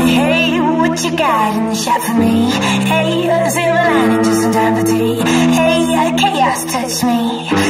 Hey, what you got in the shop for me? Hey, a silver lining, just in time for tea. Hey, chaos touch me.